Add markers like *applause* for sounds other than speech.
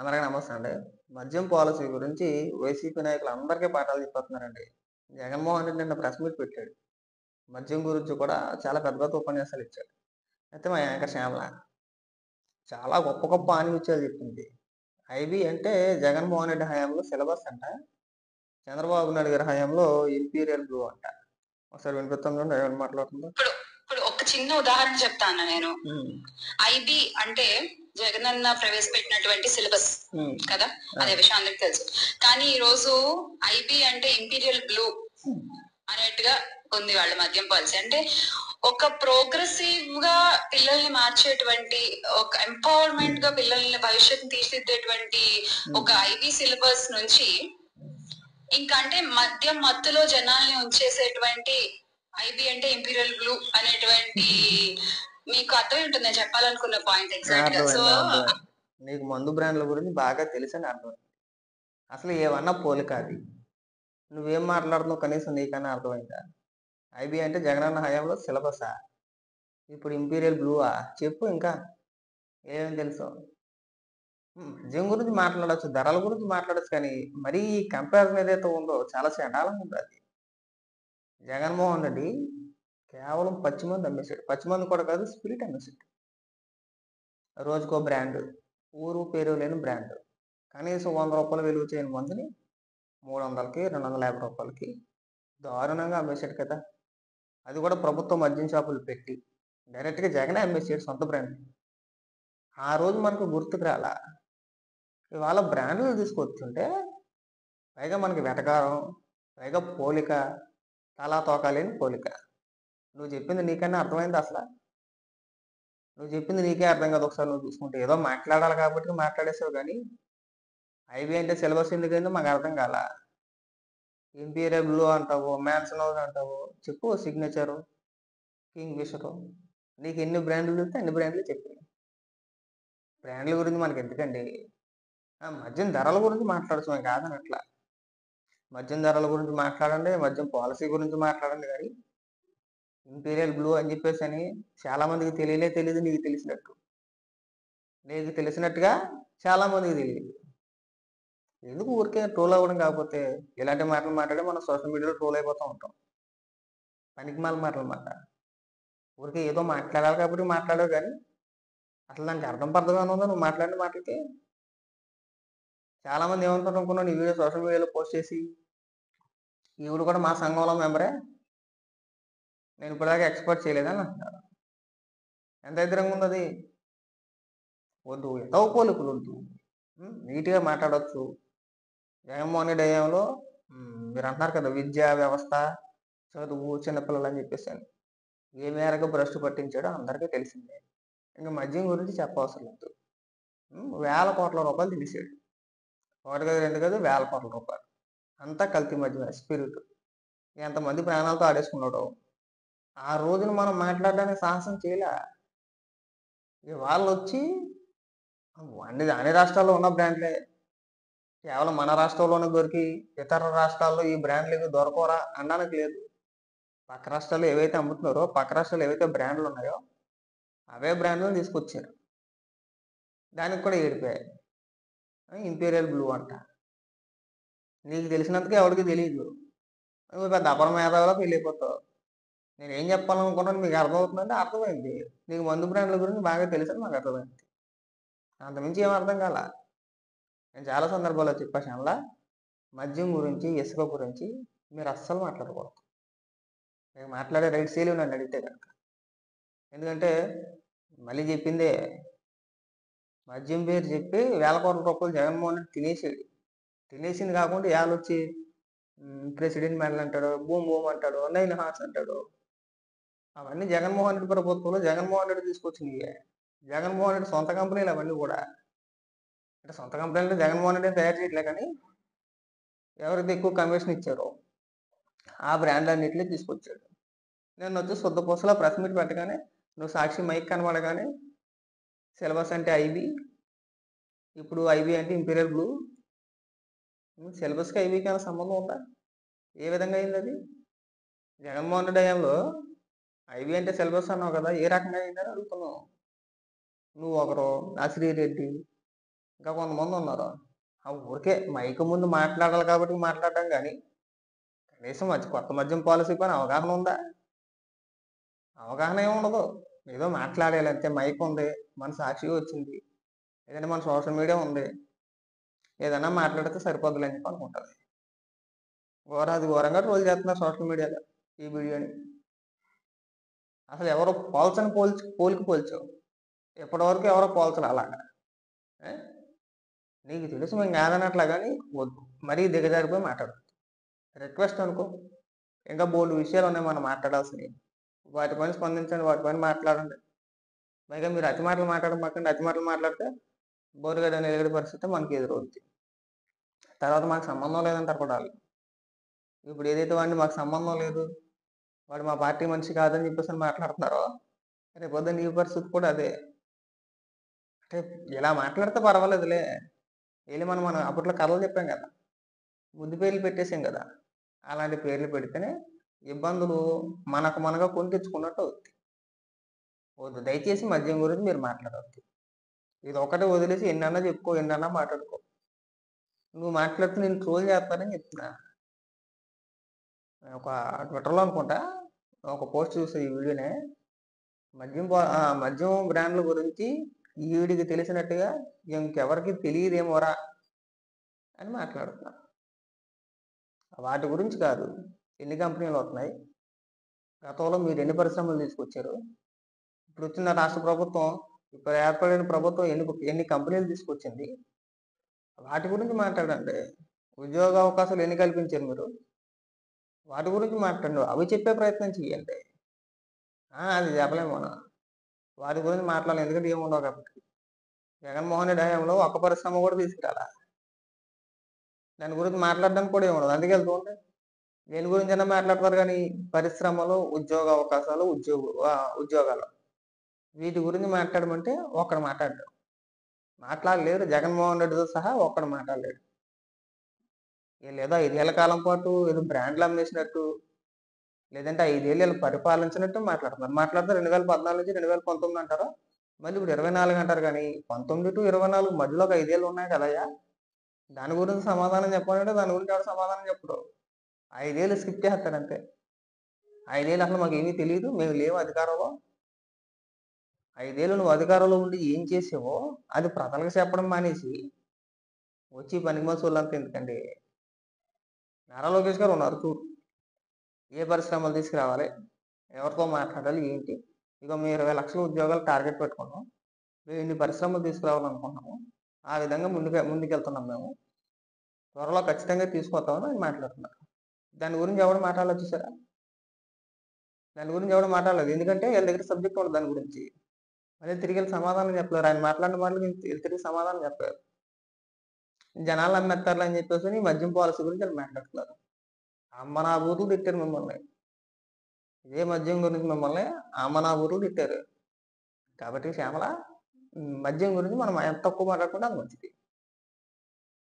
అందరికీ నమస్తే అండి. మద్యం పాలసీ గురించి వైసీపీ నాయకులు అందరికీ పాఠాలు చెప్పేస్తున్నారండి. జగన్మోహన్ రెడ్డి నిన్న ప్రెస్ మీట్ పెట్టాడు. మద్యం గురించి కూడా చాలా పెద్ద పెద్ద ఉపన్యాసాలు ఇచ్చాడు. అయితే మా యాంకర్ శ్యామల చాలా గొప్ప గొప్ప ఆణిముత్యాలు చెప్పింది. ఐబీ అంటే జగన్మోహన్ రెడ్డి హయాంలో సిలబస్ అంట. చంద్రబాబు నాయుడు గారి హయాంలో ఇంపీరియల్ బ్లూ అంట. ఒకసారి వినిపిస్తాం చూడండి ఏమని మాట్లాడుతుందో. ఇప్పుడు ఒక చిన్న ఉదాహరణ చెప్తాను నేను ఐబి అంటే జగనన్న ప్రవేశపెట్టినటువంటి సిలబస్ ఉమ్, కదా? అదే విషయం అందరికి తెలుసు. కానీ ఈ రోజు ఐబి అంటే ఇంపీరియల్ బ్లూ అనేట్టుగా ఉంది వాళ్ళ మద్యం పాలసీ అంటే ఒక ప్రోగ్రెసివ్గా పిల్లల్ని మార్చేటువంటి ఒక ఎంపవర్మెంట్గా పిల్లల్ని భవిష్యత్తు తీర్చిదిద్దేటువంటి ఒక ఐబి సిలబస్ నుంచి ఇంకా అంటే మద్యం మత్తులో జనాల్ని ఉంచేసేటువంటి ఐబి అంటే ఇంపీరియల్ బ్లూ అనేటువంటి *laughs* మీకు అర్థం ఉంటుంది నేను చెప్పాలనుకున్న పాయింట్ ఎగ్జాక్ట్గా. సో. నీకు మందు బ్రాండ్ల గురించి బాగా తెలుసని అర్థమైంది. అసలు ఏమన్నా పోలిక అది నువ్వేం మాట్లాడుతున్నావు కనీసం నీకన్నా అర్థమైందా? ఐబీ అంటే జగనన్న హయాంలో సిలబసా? ఇప్పుడు ఇంపీరియల్ బ్లూవా? చెప్పు ఇంకా. ఏమేమి తెలుసు? మద్యం గురించి మాట్లాడచ్చు ధరల గురించి మాట్లాడచ్చు కానీ మరీ ఈ కంపారిజన్ ఏదైతే ఉందో చాలా చండాలంగా ఉంది అది. జగన్మోహన్ రెడ్డి కేవలం పచ్చి మంది అమ్మేశాడు. పచ్చి కూడా కాదు స్పిరిట్ అమ్మేశాడు. రోజుకో బ్రాండ్ ఊరు పేరు లేని బ్రాండ్. కనీసం వంద రూపాయలు విలువ చేయని మందుని మూడు వందలకి రెండు వందల యాభై రూపాయలకి దారుణంగా అమ్మేశాడు కదా. అది కూడా ప్రభుత్వం మద్యం షాపులు పెట్టి డైరెక్ట్గా జగనే అమ్మేసాడు సొంత బ్రాండ్. ఆ రోజు మనకు గుర్తుకు రాలా. ఇవాళ బ్రాండ్లు తీసుకొచ్చుంటే పైగా మనకి వెటకారం పైగా పోలిక తలా తోకాలేని పోలిక. నువ్వు చెప్పింది నీకన్నా అర్థమైంది అసలు. నువ్వు చెప్పింది నీకే అర్థం కాదు ఒకసారి నువ్వు చూసుకుంటే. ఏదో మాట్లాడాలి కాబట్టి మాట్లాడేసావు కానీ ఐబీ అంటే సిలబస్ ఎందుకైందో మాకు అర్థం కాల. ఇంపీరియల్ బ్లూ అంటావు మ్యాన్సన్ హౌస్ అంటావు చెప్పు సిగ్నేచరు కింగ్ ఫిషరు నీకు ఎన్ని బ్రాండ్లు చెప్తే అన్ని బ్రాండ్లు చెప్పు. బ్రాండ్ల గురించి మనకి ఎందుకండి? మద్యం ధరల గురించి మాట్లాడచ్చు కాదని అట్లా మద్యం ధరల గురించి మాట్లాడండి మద్యం పాలసీ గురించి మాట్లాడండి కానీ ఇంపీరియల్ బ్లూ అని చెప్పేసి అని చాలామందికి తెలియలే తెలియదు నీకు తెలిసినట్టు. నీకు తెలిసినట్టుగా చాలామందికి తెలియదు. ఎందుకు ఊరికే ట్రోల్ అవ్వడం కాకపోతే ఇలాంటి మాటలు మాట్లాడి మనం సోషల్ మీడియాలో ట్రోల్ అయిపోతూ ఉంటాం. పనికి మాల మాటలు మాట. ఊరికే ఏదో మాట్లాడాలి కాబట్టి మాట్లాడవు కానీ అసలు దానికి అర్థం పర్థంగా ఉందో? నువ్వు మాట్లాడిన మాటలకి? చాలామంది ఏమనుకుంటున్నావు నీ వీడియో సోషల్ మీడియాలో పోస్ట్ చేసి ఈవిడ కూడా మా సంఘంలో మెంబరే. నేను ఇప్పటిదాకా ఎక్స్పర్ట్ చేయలేదని అంటున్నారు ఎంత ఇద్దరంగా ఉంది అది వద్దు ఎంతో పోలికలు వద్దు నీట్గా మాట్లాడవచ్చు జగన్మోహన్ రెడ్డి అయ్యంలో మీరు అంటున్నారు కదా విద్యా వ్యవస్థ చదువు చిన్నపిల్లలు అని చెప్పేసి ఏ మేరకు భ్రష్టు పట్టించాడో అందరికీ తెలిసిందే. ఇంకా మద్యం గురించి చెప్పవసరం లేదు. వేల కోట్ల రూపాయలు తెలిసాడు ఒకటి కదా రెండు కదా వేల కోట్ల రూపాయలు. అంతా కల్తీ మద్యం స్పిరిట్. ఎంతమంది ప్రాణాలతో ఆడేసుకున్నాడో. ఆ రోజున మనం మాట్లాడడానికి సాహసం చేయలే. వాళ్ళు వచ్చి అన్ని అన్ని రాష్ట్రాల్లో ఉన్న బ్రాండ్లే. కేవలం మన రాష్ట్రంలోనే దొరికి ఇతర రాష్ట్రాల్లో ఈ బ్రాండ్లు ఏవి దొరకరా అనడానికి లేదు. పక్క రాష్ట్రాలు ఏవైతే అమ్ముతున్నారో పక్క రాష్ట్రాలు ఏవైతే బ్రాండ్లు ఉన్నాయో అవే బ్రాండ్లను తీసుకొచ్చారు. దానికి కూడా ఏడిపోయాయి ఇంపీరియల్ బ్లూ అంట. నీకు తెలిసినంతగా ఎవరికి తెలియదు నువ్వు పెద్ద అపర మేధావులకు వెళ్ళిపోతావు నేను ఏం చెప్పాలనుకున్నాను మీకు అర్థమవుతుందంటే అర్థమైంది. నీకు మందు బ్రాండ్ల గురించి బాగా తెలుసని మాకు అర్థమైంది. అంతమించి ఏం అర్థం కాల? నేను చాలా సందర్భాల్లో చెప్పా శ్యామలా మద్యం గురించి ఇసుక గురించి మీరు అస్సలు మాట్లాడకూడదు. నేను మాట్లాడే రైట్ సేలు నన్ను అడిగితే కనుక. ఎందుకంటే మళ్ళీ చెప్పిందే మద్యం పేరు చెప్పి వేల కోట్ల రూపాయలు జగన్మోహన్ రెడ్డి తినేసాడు. తినేసింది కాకుండా ఇవాళ వచ్చి ప్రెసిడెంట్ మెడల్ అంటాడు బూమ్ బూమ్ అంటాడు నైన్ హార్ట్స్ అంటాడు. అవన్నీ జగన్మోహన్ రెడ్డి ప్రభుత్వంలో జగన్మోహన్ రెడ్డి తీసుకొచ్చినవి జగన్మోహన్ రెడ్డి సొంత కంపెనీలు అవన్నీ కూడా. అంటే సొంత కంపెనీలు జగన్మోహన్ రెడ్డి తయారు చేయట్లే కానీ ఎవరైతే ఎక్కువ కమిషన్ ఇచ్చారో ఆ బ్రాండ్ అన్నింటినీ తీసుకొచ్చాడు. నేను వచ్చి శుద్ధ పూసలో ప్రెస్ మీట్ పెట్టగానే నువ్వు సాక్షి మైక్ కనబడగానే సిలబస్ అంటే ఐబీ ఇప్పుడు ఐబీ అంటే ఇంపీరియల్ బ్లూ. సిలబస్కి ఐబీకి ఏమైనా సంబంధం ఉందా? ఏ విధంగా అయింది అది? జగన్మోహన్ రెడ్డి హయాంలో ఐబీ అంటే సిలబస్ అన్నావు కదా ఏ రకంగా అయిందని అడుగుతున్నావు. నువ్వు ఒకరు నసిరి రెడ్డి ఇంకా కొంతమంది ఉన్నారు. ఆ ఊరికే మైక్ ముందు మాట్లాడాలి కాబట్టి మాట్లాడడం కానీ కనీసం మధ్య కొత్త మద్యం పాలసీ పైన అవగాహన ఉందా? అవగాహన ఏమి ఉండదు. ఏదో మాట్లాడాలి అంతే. మైక్ ఉంది మన సాక్షి వచ్చింది ఏదైనా మన సోషల్ మీడియా ఉంది ఏదైనా మాట్లాడితే సరిపోద్దులే అని చెప్పి అనుకుంటుంది. ఘోర అది ఘోరంగా ట్రోల్ చేస్తున్నారు సోషల్ మీడియాలో ఈ వీడియోని. అసలు ఎవరు పోల్చని పోల్చి పోలికి పోల్చావు. ఇప్పటివరకు ఎవరో పోల్చరు అలాగా. నీకు తెలుసు మేము కాదనట్లా కానీ వద్దు. మరీ దిగజారిపోయి మాట్లాడు. రిక్వెస్ట్ అనుకో. ఇంకా బోల్డ్ విషయాలు ఉన్నాయి మనం మాట్లాడాల్సినవి. వాటిపైన స్పందించండి వాటిపైన మాట్లాడండి. పైగా మీరు అతి మాటలు మాట్లాడమాకండి అతి మాటలు మాట్లాడితే బోరుగడ్డ నిలగడి పరిస్థితి మనకి ఎదురవుద్ది. తర్వాత మాకు సంబంధం లేదంటారు కూడా వాళ్ళు. ఇప్పుడు ఏదైతే వాడిని మాకు సంబంధం లేదు వాడు మా పార్టీ మనిషి కాదని చెప్పేసి అని రేపు పొద్దున్న నీ పరిస్థితి కూడా అదే. అంటే ఇలా మాట్లాడితే పర్వాలేదులే. వెళ్ళి మనం మనం అప్పట్లో కథలు చెప్పాం కదా. ముద్దు పేర్లు పెట్టేసాం కదా. అలాంటి పేర్లు పెడితేనే ఇబ్బందులు మనకు మనగా కొని తెచ్చుకున్నట్టు అవుద్ది. వద్దు దయచేసి మద్యం గురించి మీరు మాట్లాడవద్దు. ఇది ఒకటే వదిలేసి ఎన్నన్నా చెప్పుకో ఎన్నన్నా మాట్లాడుకో. నువ్వు మాట్లాడితే నేను ట్రోల్ చేస్తానని చెప్తున్నా. ఒక ట్విట్టర్లో అనుకుంటా. ఒక పోస్ట్ చూసా ఈ వీడియోనే. మద్యం మద్యం బ్రాండ్ల గురించి ఈవిడికి తెలిసినట్టుగా ఇంకెవరికి తెలియదేమోరా అని మాట్లాడుతున్నా. వాటి గురించి కాదు ఎన్ని కంపెనీలు వస్తున్నాయి గతంలో మీరు ఎన్ని పరిశ్రమలు తీసుకొచ్చారు ఇప్పుడు వచ్చిన రాష్ట్ర ప్రభుత్వం ఇప్పుడు ఏర్పడిన ప్రభుత్వం ఎన్ని ఎన్ని కంపెనీలు తీసుకొచ్చింది వాటి గురించి మాట్లాడండి. ఉద్యోగ అవకాశాలు ఎన్ని కల్పించారు మీరు? వాటి గురించి మాట్లాడు అవి చెప్పే ప్రయత్నం చేయండి అది చెప్పలేము మనం. వాటి గురించి మాట్లాడాలి. ఎందుకంటే ఏముండవు కాబట్టి. జగన్మోహన్ రెడ్డి హయాంలో ఒక్క పరిశ్రమ కూడా తీసుకురాలా. దాని గురించి మాట్లాడడానికి కూడా ఏముండదు అందుకే వెళ్తూ ఉంటే. దేని గురించి అయినా మాట్లాడతారు కానీ పరిశ్రమలు ఉద్యోగ అవకాశాలు ఉద్యోగ ఉద్యోగాలు. వీటి గురించి మాట్లాడమంటే ఒక్కడు మాట్లాడడం. మాట్లాడలేరు. జగన్మోహన్ రెడ్డితో సహా ఒక్కడు మాట్లాడలేడు. లేదా ఐదేళ్ళ కాలం పాటు ఏదో బ్రాండ్లు అమ్మేసినట్టు లేదంటే ఐదేళ్ళు వీళ్ళు పరిపాలించినట్టు మాట్లాడుతున్నారు మాట్లాడితే రెండు వేల పద్నాలుగు నుంచి రెండు వేల పంతొమ్మిది అంటారు? మళ్ళీ ఇప్పుడు ఇరవై నాలుగు అంటారు కానీ పంతొమ్మిది టు ఇరవై నాలుగు మధ్యలో ఒక ఐదేళ్ళు ఉన్నాయి కదయ్యా. దాని గురించి సమాధానం చెప్పాలంటే దాని గురించి ఎవరు సమాధానం చెప్పడు ఐదేళ్ళు స్కిప్ చేస్తారు అంతే. ఐదేళ్ళు అసలు మాకు ఏమీ తెలియదు. మేము లేవు అధికారంలో. ఐదేళ్ళు నువ్వు అధికారంలో ఉండి ఏం చేసావో అది ప్రజలకు చెప్పడం మానేసి వచ్చి పనికి మనసు వాళ్ళంతా ఎందుకండి? నారా లోకేష్ గారు ఉన్నారు. చూడు ఏ పరిశ్రమలు తీసుకురావాలి? ఎవరితో మాట్లాడాలి? ఏంటి? ఇక మేము ఇరవై లక్షల ఉద్యోగాలు టార్గెట్ పెట్టుకున్నాం. మేము ఇన్ని పరిశ్రమలు తీసుకురావాలనుకుంటున్నాము. ఆ విధంగా ముందుకు ముందుకెళ్తున్నాం మేము. త్వరలో ఖచ్చితంగా తీసుకొస్తామని ఆయన మాట్లాడుతున్నారు. దాని గురించి ఎవరు మాట్లాడలేదు చూసారా? దాని గురించి ఎవరు మాట్లాడలేదు. ఎందుకంటే వీళ్ళ దగ్గర సబ్జెక్ట్ ఉండదు దాని గురించి. మళ్ళీ తిరిగి వెళ్ళి సమాధానం చెప్పలేరు. ఆయన మాట్లాడిన మాటలు తిరిగి సమాధానం చెప్పలేరు. జనాలు అమ్మేస్తారు అని చెప్పేసి ఈ మద్యం పాలసీ గురించి వాళ్ళు మాట్లాడుతున్నారు. అమ్మ నా బూతులు తిట్టారు మిమ్మల్ని. ఇదే మద్యం గురించి మిమ్మల్ని అమ్మ నా బూతులు తిట్టారు. కాబట్టి శ్యామల మద్యం గురించి మనం ఎంత తక్కువ మాట్లాడుకుంటే అంత మంచిది.